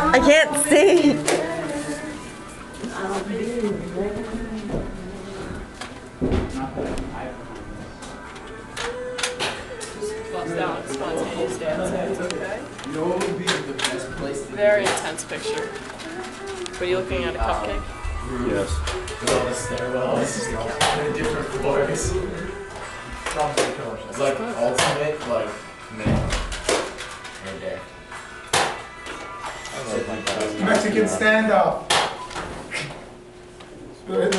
I can't see. Bust out spontaneous dancing. Okay. You know what would be the best place to Very intense picture. Were you looking at a cupcake? Yes. With all the stairwells and different floors. It's like ultimate, like, man. Right there. Mexican standoff. Good.